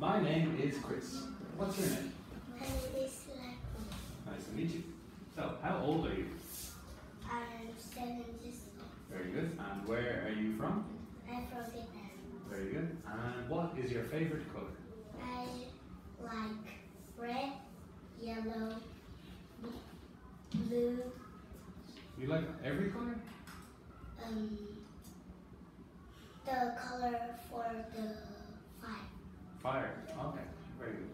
My name is Chris. What's your name? My name is. Nice to meet you. So, how old are you? I am seven years old. Very good. And where are you from? I'm from Vietnam. Very good. And what is your favorite color? I like red, yellow, blue, You like every color? um, the color for the. Fire. Okay. Very good.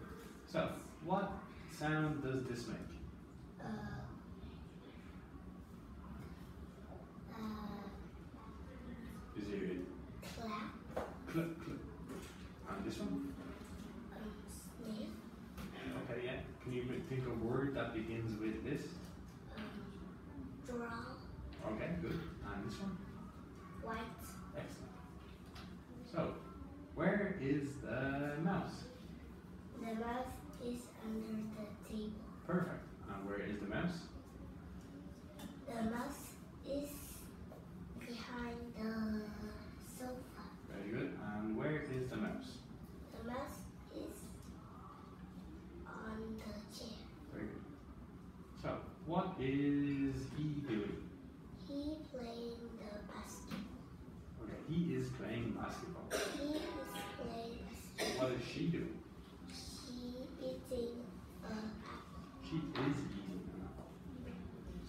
So, what sound does this make? Uh, uh, Is it clap, click, click? And this one? um, snake, Okay, yeah. Can you think of a word that begins with this? um, draw, Okay, good. And this one? white, Excellent. So, where is the mouse? the mouse is under the table. Perfect. And where is the mouse? The mouse is behind the sofa. Very good. And where is the mouse? The mouse is on the chair. Very good. So, what is he doing? He playing the basketball. Okay, he is playing basketball. He is playing basket. What is she doing? He eating a apple. She is eating an apple.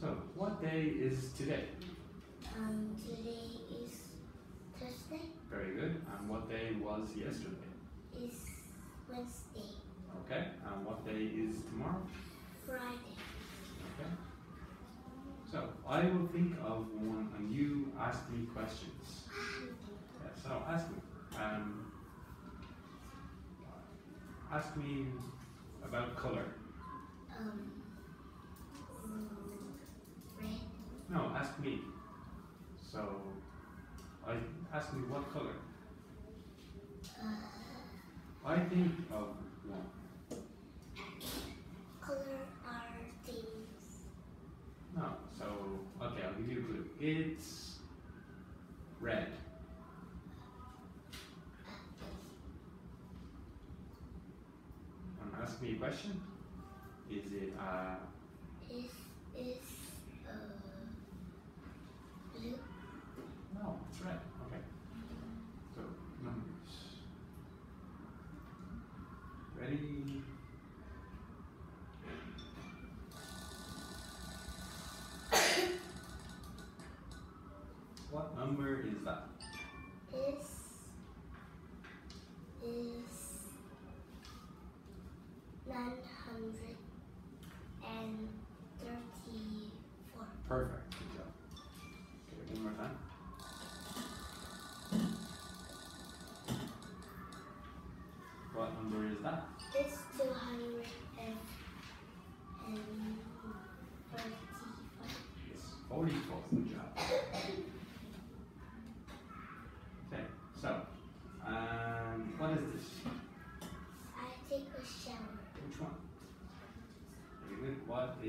So, what day is today? Um, today is Thursday. Very good. And what day was yesterday? Is Wednesday. Okay. And what day is tomorrow? Friday. So, I will think of one and you ask me questions. Yeah, so ask me. Um, ask me about color. Um, red. No, ask me. So, I ask me what color. Uh, I think of one. color are things. No, so okay, I'll give you. It's red. And ask me a question. Is it uh Is is uh blue. no, it's red. Okay. So numbers. Ready? está.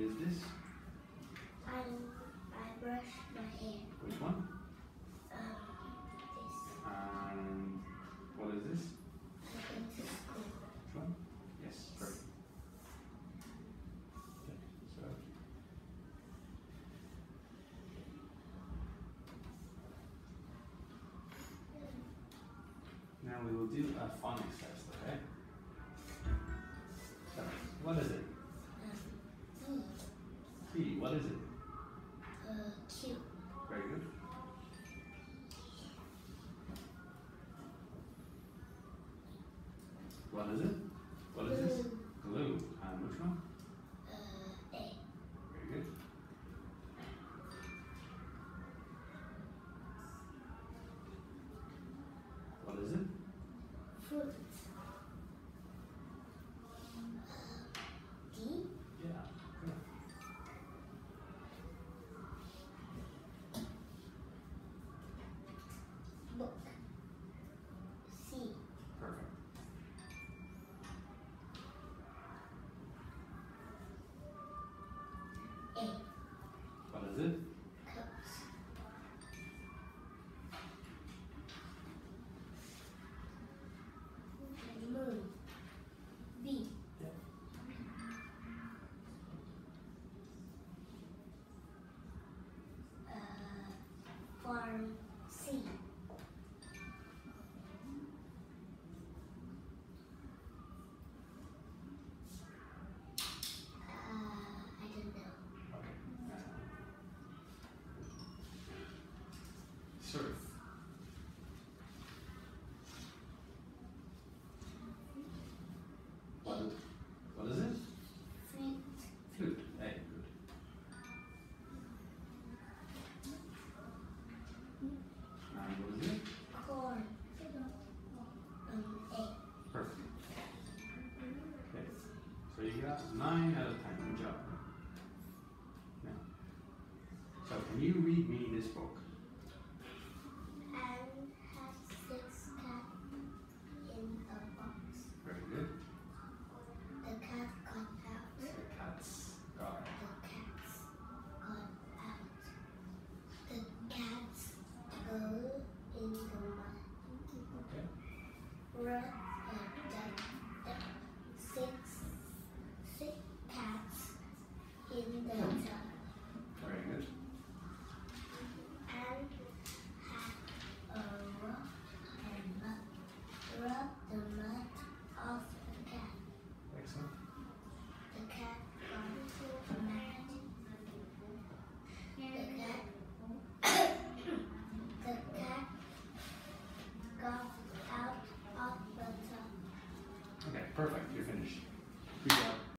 Is this? I I brush my hair. Which one? Um, this. And what is this? I go to school. Which one? Yes. Okay, so. Now we will do a phonics test, okay? So, what is it? What is it? uh, Q. Very good. What is it? What is this? Glue. And which one? Uh, A. Very good. What is it? Fruit. Nine out